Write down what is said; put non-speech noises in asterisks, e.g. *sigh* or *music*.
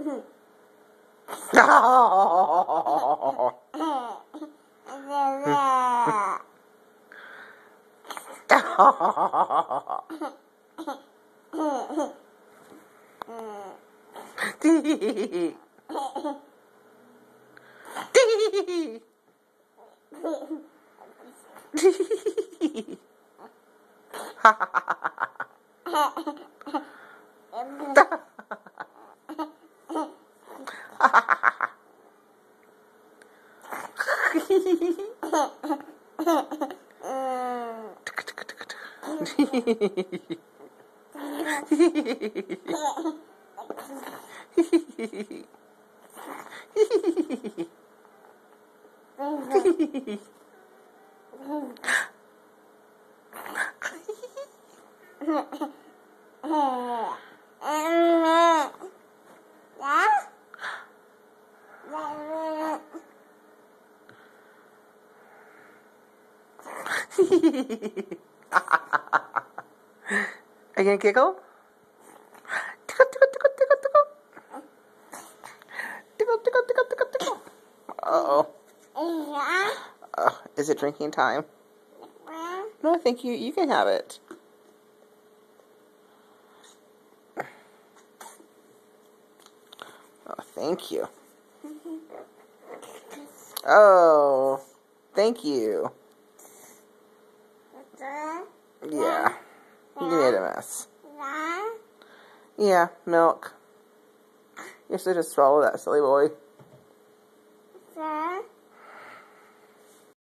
ha ha ha ha Oh. *laughs* *laughs* *laughs* *laughs* Are you gonna giggle? Tickle, tickle, tickle, tickle, tickle. Tickle, tickle, tickle, tickle, tickle. Uh oh. Uh, is it drinking time? No, I think you you can have it. Oh, thank you. Oh, thank you. Yeah. You made a mess. Yeah, milk. You should just swallow that, silly boy.